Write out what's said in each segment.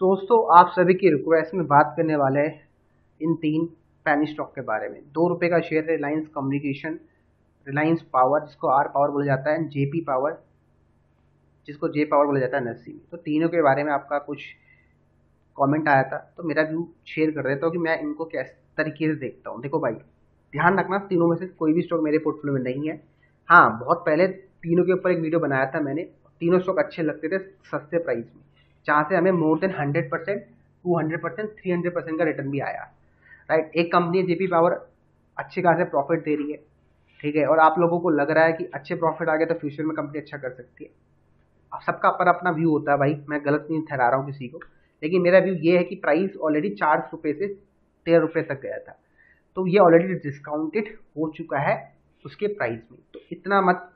दोस्तों, आप सभी की रिक्वेस्ट में बात करने वाले हैं इन तीन पैनी स्टॉक के बारे में। दो रुपए का share Reliance communication Reliance power जिसको आर पावर बोला जाता है जेपी पावर जिसको जे पावर बोला जाता है नर्सिंग तो तीनों के बारे में आपका कुछ कमेंट आया था तो मेरा व्यू शेयर कर देता हूँ कि मैं इनको किस तरीके से देखता हूँ। देखो भाई, ध्यान रखना, तीनों में से कोई भी स्टॉक मेरे पोर्टफोलियो में नहीं है। हाँ बहुत पहले तीनों के ऊपर एक वीडियो बनाया था मैंने, तीनों स्टॉक अच्छे लगते थे, सस्ते प्राइस में। जहाँ से हमें more than hundred percent two hundred percent three hundred percent का रिटर्न भी आया। राइट एक कंपनी जेपी पावर अच्छे खासे प्रॉफिट दे रही है। ठीक है? और आप लोगों को लग रहा है कि अच्छे प्रॉफिट आ गए तो फ्यूचर में कंपनी अच्छा कर सकती है। अब सबका अपना अपना व्यू होता है भाई। मैं गलत नहीं ठहरा रहा हूँ किसी को। लेकिन मेरा व्यू ये है कि प्राइस ऑलरेडी चार रुपये से तेरह रुपये तक गया था। तो ये ऑलरेडी डिस्काउंटेड हो चुका है उसके प्राइस में। तो इतना मत,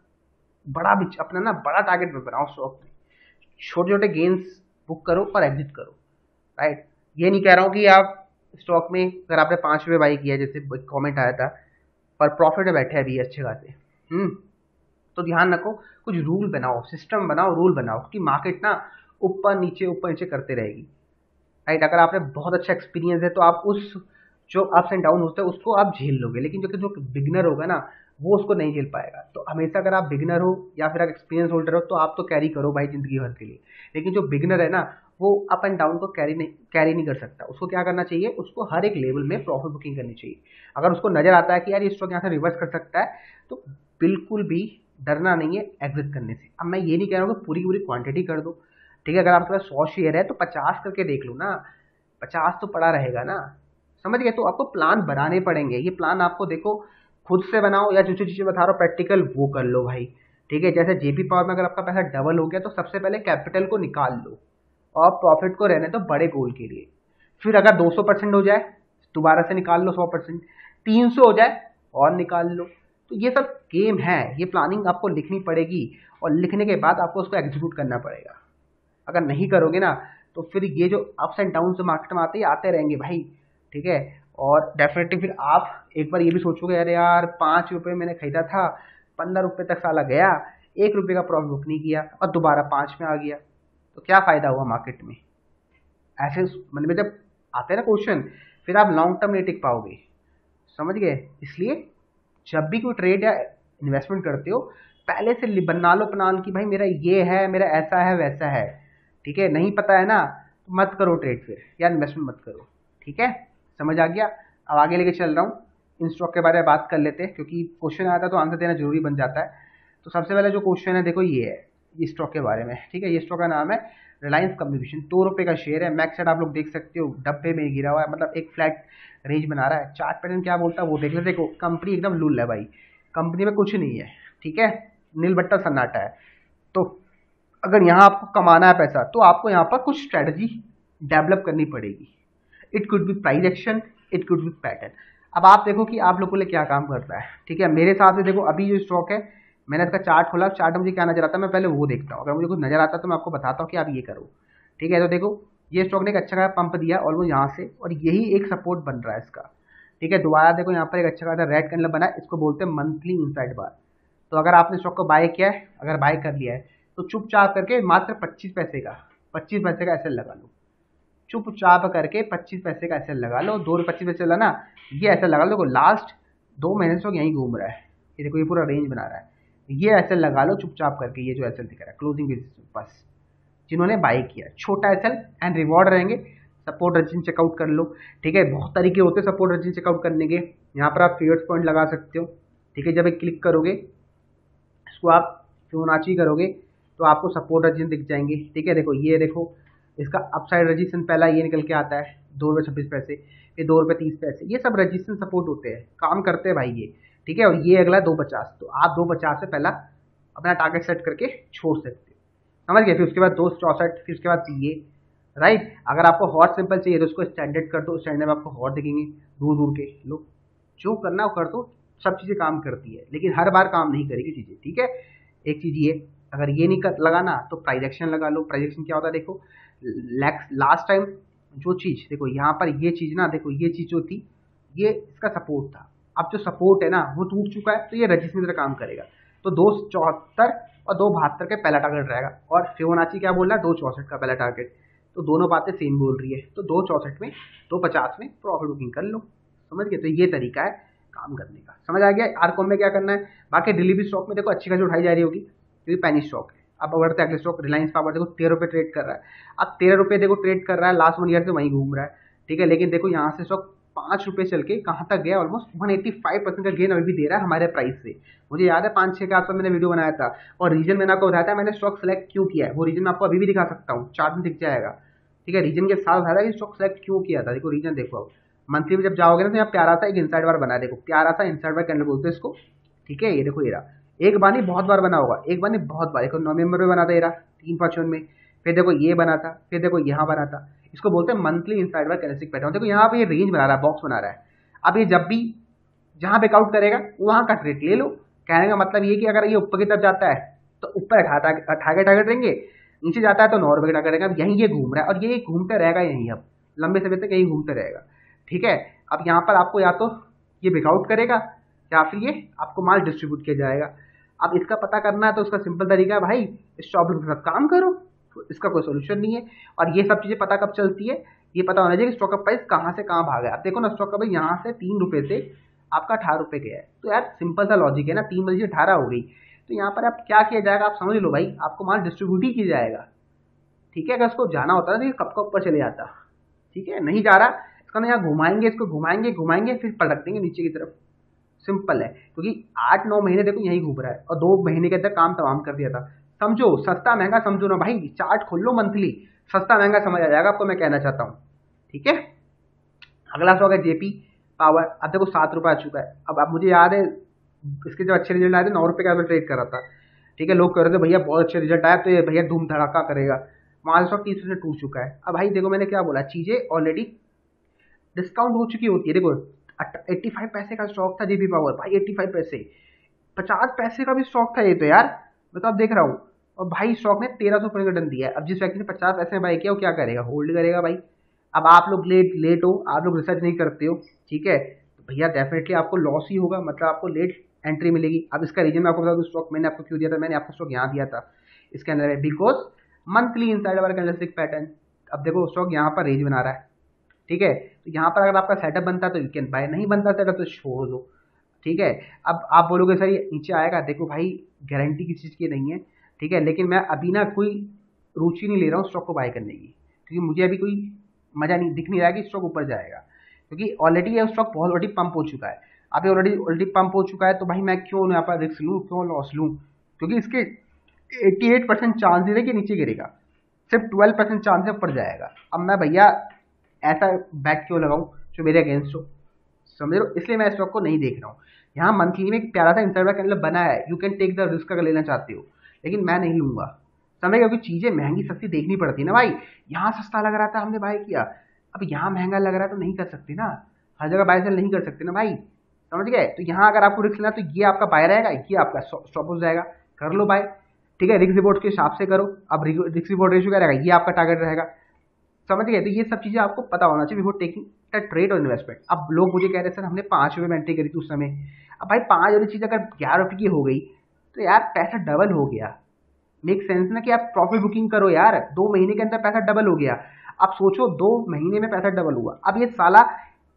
बड़ा अपना ना बड़ा टारगेट मत बनाओ स्टॉक में छोटे छोटे गेंस बुक करो और एग्जिट करो राइट ये नहीं कह रहा हूँ कि आप स्टॉक में, अगर आपने पाँच रुपये बाई किया, जैसे कॉमेंट आया था, पर प्रॉफिट में बैठे अभी अच्छे खासे हम्म? तो ध्यान रखो, कुछ रूल बनाओ सिस्टम बनाओ रूल बनाओ कि मार्केट ना ऊपर, नीचे ऊपर, नीचे करते रहेगी राइट अगर आपने बहुत अच्छा एक्सपीरियंस है तो आप उस जो अप्स एंड डाउन होते हैं, उसको आप झेल लोगे। लेकिन जो कि जो बिगनर होगा ना, वो उसको नहीं झेल पाएगा। तो हमेशा अगर आप बिगनर हो या फिर आप एक्सपीरियंस होल्डर हो तो आप तो कैरी करो भाई ज़िंदगी भर के लिए। लेकिन जो बिगनर है ना, वो अप एंड डाउन को कैरी नहीं कैरी नहीं कर सकता। उसको क्या करना चाहिए? उसको हर एक लेवल में प्रॉफिट बुकिंग करनी चाहिए। अगर उसको नज़र आता है कि यार ये स्टॉक यहाँ से रिवर्स कर सकता है तो बिल्कुल भी डरना नहीं है एग्जिट करने से। अब मैं ये नहीं कह रहा हूँ कि पूरी पूरी क्वांटिटी कर दो। ठीक है, अगर आपके पास सौ शेयर है तो पचास करके देख लो ना। पचास तो पड़ा रहेगा ना। समझ गए? तो आपको प्लान बनाने पड़ेंगे। ये प्लान आपको देखो, खुद से बनाओ या जो जो चीज़ें बता रहा हूँ प्रैक्टिकल वो कर लो भाई। ठीक है? जैसे जेपी पावर में अगर आपका पैसा डबल हो गया तो सबसे पहले कैपिटल को निकाल लो और प्रॉफिट को रहने दो बड़े गोल के लिए। फिर अगर 200 परसेंट हो जाए, दोबारा से निकाल लो 100 परसेंट। तीन हो जाए, और निकाल लो। तो ये सब गेम है। ये प्लानिंग आपको लिखनी पड़ेगी और लिखने के बाद आपको उसको एग्जीक्यूट करना पड़ेगा। अगर नहीं करोगे ना तो फिर ये जो अप्स एंड डाउन जो मार्केट में आते ही आते रहेंगे भाई। ठीक है? और डेफिनेटली फिर आप एक बार ये भी सोचोगे, अरे यार, पाँच रुपये मैंने खरीदा था, पंद्रह रुपये तक साला गया, एक रुपये का प्रॉफिट बुक नहीं किया, और दोबारा पाँच में आ गया। तो क्या फ़ायदा हुआ मार्केट में? ऐसे मतलब जब आते हैं ना क्वेश्चन फिर आप लॉन्ग टर्म नहीं टिक पाओगे। समझ गए? इसलिए जब भी कोई ट्रेड या इन्वेस्टमेंट करते हो, पहले से बना लो प्लान कि भाई मेरा ये है, मेरा ऐसा है, वैसा है। ठीक है? नहीं पता है ना तो मत करो ट्रेड फिर, या इन्वेस्टमेंट मत करो। ठीक है? समझ आ गया। अब आगे लेके चल रहा हूँ। इन स्टॉक के बारे में बात कर लेते हैं, क्योंकि क्वेश्चन आया था तो आंसर देना ज़रूरी बन जाता है। तो सबसे पहले जो क्वेश्चन है, देखो ये है, ये स्टॉक के बारे में, ठीक है? ये स्टॉक का नाम है रिलायंस कम्युनिकेशन दो रुपये का शेयर है। मैक्स आप लोग देख सकते हो, डब्बे में गिरा हुआ है मतलब एक फ्लैट रेंज बना रहा है। चार्ट पैटर्न क्या बोलता है, वो देख ले। देखो कंपनी एकदम लुल है भाई। कंपनी में कुछ नहीं है, ठीक है? नील बट्टा सन्नाटा है। तो अगर यहाँ आपको कमाना है पैसा तो आपको यहाँ पर कुछ स्ट्रैटेजी डेवलप करनी पड़ेगी। It could be price action it could be pattern अब आप देखो कि आप लोगों के लिए क्या काम करता है। ठीक है? मेरे हिसाब से देखो, अभी जो स्टॉक है, मैंने इसका चार्ट खोला। चार्ट मुझे क्या नज़र आता है, मैं पहले वो देखता हूँ। अगर मुझे कुछ नज़र आता है तो मैं आपको बताता हूँ कि आप ये करो। ठीक है? तो देखो, ये स्टॉक ने एक अच्छा खासा पंप दिया ऑलमोस्ट यहाँ से, और यही एक सपोर्ट बन रहा है इसका। ठीक है? दोबारा देखो, यहाँ पर एक अच्छा खासा रेड कैंडल बना है। इसको बोलते हैं मंथली इनसाइड बार तो अगर आपने स्टॉक को बाय किया है, अगर बाय कर लिया है तो चुपचाप करके मात्र पच्चीस पैसे का, पच्चीस पैसे का ऐसे लगा लो। चुपचाप करके पच्चीस पैसे का ऐसे लगा लो, दो पच्चीस पैसे वाला ना, ये ऐसा लगा लो, देखो लास्ट दो महीने से यहीं घूम रहा है। ये देखो, ये पूरा रेंज बना रहा है। ये ऐसे लगा लो चुपचाप करके, ये जो एस दिख रहा है क्लोजिंग बस। जिन्होंने बाई किया, छोटा एस एंड रिवॉर्ड रहेंगे। सपोर्ट रजिन चेकआउट कर लो। ठीक है, बहुत तरीके होते हैं सपोर्ट रजिन चेकआउट करने के। यहाँ पर आप फेवर्स पॉइंट लगा सकते हो। ठीक है, जब एक क्लिक करोगे, इसको आप फियोनाची करोगे तो आपको सपोर्ट रजिन दिख जाएँगे। ठीक है, देखो, ये देखो इसका अपसाइड रजिस्ट्रेशन पहला ये निकल के आता है, दो रुपये छब्बीस पैसे, फिर दो रुपये तीस पैसे। ये सब रजिस्ट्रेशन सपोर्ट होते हैं, काम करते हैं भाई ये, ठीक है? और ये अगला दो पचास। तो आप दो पचास से पहला अपना टारगेट सेट करके छोड़ सकते हो। समझ गए? फिर उसके बाद दो चौसठ, फिर उसके बाद ये राइट अगर आपको हॉट सिंपल चाहिए तो उसको स्टैंडर्ड कर दो। स्टैंडर्ड में आपको हॉट दिखेंगे, दूर दूर के। लोग जो करना हो कर दो, सब चीज़ें काम करती है, लेकिन हर बार काम नहीं करेगी चीज़ें, ठीक है? एक चीज़ ये, अगर ये नहीं कर, लगाना तो प्राइजेक्शन लगा लो। प्राइजेक्शन क्या होता है देखो? लास्ट टाइम जो चीज़, देखो यहाँ पर ये चीज़ ना, देखो ये चीज़ जो थी, ये इसका सपोर्ट था। अब जो सपोर्ट है ना, वो टूट चुका है तो ये रजिस्टर तरह काम करेगा। तो दो चौहत्तर और दो बहत्तर का पहला टारगेट रहेगा। और फिवोनाची क्या बोल रहा है? दो चौसठ का पहला टारगेट तो दोनों बातें सेम बोल रही है। तो दो चौसठ में, दो पचास में प्रॉफिट बुकिंग कर लो। समझ गए? तो ये तरीका है काम करने का। समझ आ गया? आर कॉम में क्या करना है? बाकी डिलीवरी स्टॉक में देखो अच्छी खासी उठाई जा रही होगी, क्योंकि पैनी स्टॉक है। अब बढ़ते अगले स्टॉक रिलायंस पावर देखो तेरह रुपये ट्रेड कर रहा है। अब तेरह रुपये देखो ट्रेड कर रहा है लास्ट वन ईयर से वहीं घूम रहा है, ठीक है? लेकिन देखो यहाँ से स्टॉक पाँच रुपये चल के कहाँ तक गया? Almost one eighty five percent का गेन अभी भी दे रहा है हमारे प्राइस से। मुझे याद है पाँच छः के आसपास मैंने वीडियो बनाया था। और रीजन मैंने आपको बताया था, मैंने स्टॉक सेलेक्ट क्यों किया है? वो रीजन मैं आपको अभी भी दिखा सकता हूँ। चार्ट में दिख जाएगा। ठीक है? रीजन के साथ बताया कि स्टॉक सेलेक्ट क्यों किया था? देखो रीजन देखो अब। मंथली में जब जाओगे ना तो यहाँ प्यारा सा एक इंसाइड बार बना देखो, प्यारा सा इंसाइड बार कैंडल बोलते हैं इसको। ठीक है? ये देखो, ये रहा। एक बार नहीं बहुत बार बना होगा, एक बार नहीं बहुत बार देखो नवंबर में बना था रहा, तीन पचपन में, फिर देखो ये बना था, फिर देखो यहाँ बना था, इसको बोलते हैं monthly inside bar candlestick pattern देखो यहाँ पे ये रेंज बना रहा है बॉक्स बना रहा है। अब ये जब भी जहाँ पे काउंट करेगा, वहाँ का ट्रेट ले लो। कहने का मतलब ये कि अगर ये ऊपर की तरफ़ जाता है तो ऊपर अठाता अठागे टारगेट रहेंगे नीचे जाता है तो नौ रुपये का टारगेट रहेगा अब यहीं ये घूम रहा है, और ये घूमते रहेगा यहीं अब, लंबे समय तक यहीं घूमते रहेगा। ठीक है? अब यहाँ पर आपको या तो ये ब्रेकआउट करेगा या फिर ये आपको माल डिस्ट्रीब्यूट किया जाएगा। अब इसका पता करना है तो उसका सिंपल तरीका है, भाई स्टॉप लॉस के साथ काम करो तो इसका कोई सोल्यूशन नहीं है। और ये सब चीज़ें पता कब चलती है? ये पता होना चाहिए कि स्टॉक का प्राइस कहाँ से कहाँ भागा अब देखो ना स्टॉक का प्राइस यहाँ से तीन रुपये से आपका अठारह रुपये गया है। तो यार सिंपल सा लॉजिक है ना, तीन बजे अठारह हो गई। तो यहाँ पर आप क्या किया जाएगा, आप समझ लो भाई, आपको माल डिस्ट्रीब्यूट ही किया जाएगा। ठीक है, अगर उसको जाना होता है तो ये कब का ऊपर चले जाता। ठीक है, नहीं जा रहा, इसका ना यहाँ घुमाएँगे, इसको घुमाएँगे घुमाएँगे, फिर पलट देंगे नीचे की तरफ़। सिंपल है, क्योंकि आठ नौ महीने देखो यही घूम रहा है और दो महीने के अंदर काम तमाम कर दिया था। समझो, सस्ता महँगा समझो ना भाई, चार्ट खोल लो मंथली, सस्ता महँगा समझ आ जाएगा आपको, मैं कहना चाहता हूँ। ठीक है? अगला स्टॉक है जेपी पावर, अब देखो सात रुपये आ चुका है। अब अब मुझे याद है, इसके जब अच्छे रिज़ल्ट आए थे, नौ रुपये का ट्रेड कर रहा था। ठीक है, लोग कह रहे थे, भैया, बहुत अच्छे रिज़ल्ट आया तो ये भैया धूम धड़ाका करेगा। माल सौ तीस परसेंट टूट चुका है। अब भाई देखो मैंने क्या बोला, चीज़ें ऑलरेडी डिस्काउंट हो चुकी होती है। देखो एट्टी फाइव पैसे का स्टॉक था जेपी पावर भाई एट्टी फाइव पैसे। पचास पैसे का भी स्टॉक था ये तो यार। मैं तो आप देख रहा हूँ। और भाई स्टॉक ने तेरह सौ का डन दिया है। अब जिस व्यक्ति ने पचास पैसे में बाई किया, वो क्या करेगा? होल्ड करेगा भाई। अब आप लोग लेट लेट हो। आप लोग रिसर्च नहीं करते हो। ठीक है? तो भैया डेफिनेटली आपको लॉस ही होगा। मतलब आपको लेट एंट्री मिलेगी। अब इसका रीजन मैं आपको बता दूँ स्टॉक मैंने आपको क्यों दिया था? मैंने आपको स्टॉक यहाँ दिया था। इसके अंदर because monthly inside candlestick pattern अब देखो स्टॉक यहाँ पर रेंज बना रहा है। ठीक है? तो यहाँ पर अगर आपका सेटअप बनता तो यू कैन बाय नहीं बनता सेटअप तो छोड़ दो। ठीक है? अब आप बोलोगे, सर, ये नीचे आएगा। देखो भाई गारंटी किसी चीज़ की नहीं है। ठीक है? लेकिन मैं अभी ना कोई रुचि नहीं ले रहा हूँ स्टॉक को बाय करने की। क्योंकि मुझे अभी कोई मज़ा नहीं, दिख नहीं रहा कि स्टॉक ऊपर जाएगा। क्योंकि ऑलरेडी ये स्टॉक बहुत ऑलरेडी पंप हो चुका है। अभी ऑलरेडी ऑलरेडी पंप हो चुका है तो भाई मैं क्यों यहाँ पर रिस्क लूँ, क्यों लॉस लूँ? क्योंकि इसके एट्टी एट परसेंट चांस है कि नीचे गिरेगा। सिर्फ़ ट्वेल्व परसेंट चांस है ऊपर जाएगा। अब मैं भैया ऐसा बैट क्यों लगाऊँ जो मेरे अगेंस्ट हो? समझ लो इसलिए मैं स्टॉक को नहीं देख रहा हूँ। यहाँ मंथली में एक प्यारा सा इंटरव्यू कैंडल बना है। You can take the risk अगर लेना चाहते हो। लेकिन मैं नहीं लूँगा। समझ क्योंकि चीज़ें महँगी सस्ती देखनी पड़ती है ना भाई। यहाँ सस्ता लग रहा था, हमने बाय किया। अब यहाँ महँगा लग रहा है तो नहीं कर सकते ना। हर जगह बाय सेल नहीं कर सकते ना भाई। समझ गए? तो यहाँ अगर आपको रिस्क लेना तो ये आपका बाय रहेगा, ये आपका स्टॉप हो जाएगा। कर लो बाय ठीक है? रिक्स रिपोर्ट के हिसाब से करो। अब रिक्स रिपोर्ट रेशियो क्या रहेगा? ये आपका टारगेट रहेगा। समझ गए? तो ये सब चीज़ें आपको पता होना चाहिए बिफोर टेकिंग ट्रेड और इन्वेस्टमेंट अब लोग मुझे कह रहे सर, हमने पाँच रुपये में एंट्री करी थी उस समय। अब भाई, पाँच वाली चीज़ अगर ग्यारह रुपये की हो गई तो यार पैसा डबल हो गया। मेक सेंस ना कि आप प्रॉफिट बुकिंग करो यार? दो महीने के अंदर पैसा डबल हो गया। अब सोचो, दो महीने में पैसा डबल हुआ। अब ये साला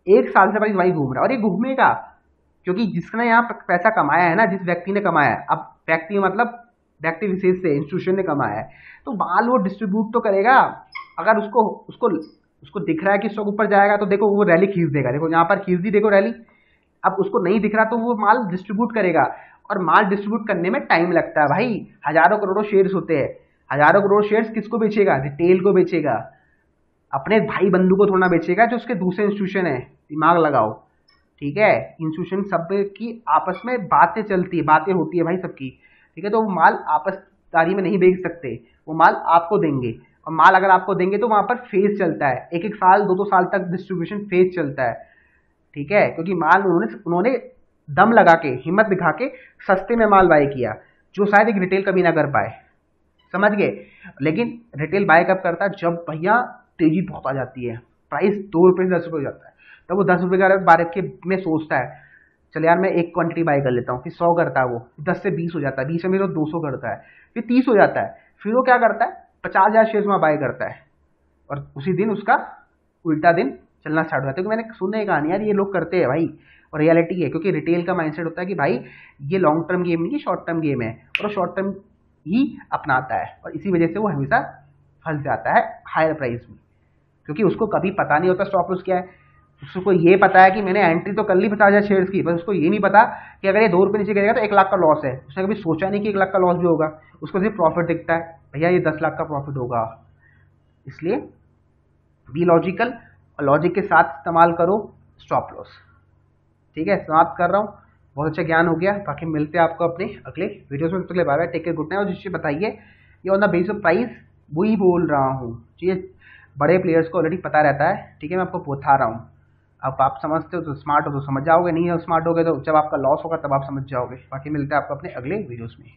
एक साल से भाई वही घूम रहा है और ये घूमेगा। क्योंकि जिसने यहाँ पैसा कमाया है ना, जिस व्यक्ति ने कमाया है। अब व्यक्ति मतलब व्यक्ति विशेष से इंस्टीट्यूशन ने कमाया है। तो माल वो डिस्ट्रीब्यूट तो करेगा। अगर उसको उसको उसको दिख रहा है कि स्टॉक ऊपर जाएगा तो देखो वो रैली खींच देगा। देखो, यहाँ पर खींच दी, देखो रैली अब उसको नहीं दिख रहा तो वो माल डिस्ट्रीब्यूट करेगा। और माल डिस्ट्रीब्यूट करने में टाइम लगता है। भाई, हज़ारों करोड़ों शेयर्स होते हैं। हज़ारों करोड़ शेयर्स किसको बेचेगा? रिटेल को बेचेगा। अपने भाई बंधु को थोड़ा बेचेगा, जो उसके दूसरे इंस्टीट्यूशन है। दिमाग लगाओ। ठीक है? इंस्टीट्यूशन सब की आपस में बातें चलती है, बातें होती है भाई सबकी। ठीक है? तो वो माल आपसदारी में नहीं बेच सकते। वो माल आपको देंगे। और माल अगर आपको देंगे तो वहाँ पर फ़ेज़ चलता है। एक एक साल, दो दो साल तक डिस्ट्रीब्यूशन फ़ेज़ चलता है। ठीक है? क्योंकि माल उन्होंने उन्होंने दम लगा के, हिम्मत दिखा के सस्ते में माल बाय किया, जो शायद एक रिटेल कभी ना कर पाए। समझ गए? लेकिन रिटेल बाय कब करता है? जब भैया तेज़ी बहुत आ जाती है। प्राइस दो रुपये से दस रुपये हो जाता है। तब वो दस रुपये का बारे के में सोचता है, चल यार मैं एक क्वांटिटी बाय कर लेता हूँ, फिर सौ करता है वो, दस से बीस हो जाता है। बीस में तो दो सौ करता है, फिर तीस हो जाता है। फिर वो क्या करता है? पचास हज़ार शेयर वहाँ बाय करता है। और उसी दिन उसका उल्टा दिन चलना स्टार्ट हो जाता है। क्योंकि मैंने सुनने कहानी, यार ये लोग करते हैं भाई। और रियलिटी है, क्योंकि रिटेल का माइंडसेट होता है कि भाई, ये लॉन्ग टर्म गेम नहीं है शॉर्ट टर्म गेम है। और शॉर्ट टर्म ही अपनाता है। और इसी वजह से वो हमेशा फंस जाता है हायर प्राइस में। क्योंकि उसको कभी पता नहीं होता स्टॉप लॉस क्या है। उसको ये पता है कि मैंने एंट्री तो कर ली पचास हज़ार शेयर्स की बस उसको ये नहीं पता कि अगर ये दो रुपये नीचे गिरेगा तो एक लाख का लॉस है। उसने कभी सोचा नहीं कि एक लाख का लॉस भी होगा। उसको सिर्फ़ प्रॉफिट दिखता है। भैया, ये दस लाख का प्रॉफिट होगा। इसलिए बी लॉजिकल और लॉजिक के साथ इस्तेमाल करो स्टॉप लॉस ठीक है, समाप्त कर रहा हूँ। बहुत अच्छा ज्ञान हो गया। बाकी मिलते हैं आपको अपने अगले वीडियोस में। Bye bye take care good night और जिससे बताइए, ये on the base of price वही बोल रहा हूँ। ये बड़े प्लेयर्स को ऑलरेडी पता रहता है। ठीक है, मैं आपको बता रहा हूँ। अब आप समझते हो तो स्मार्ट हो तो समझ जाओगे, नहीं स्मार्ट हो गए तो जब आपका लॉस होगा तब आप समझ जाओगे। बाकी मिलते हैं आपको अपने अगले वीडियोज़ में।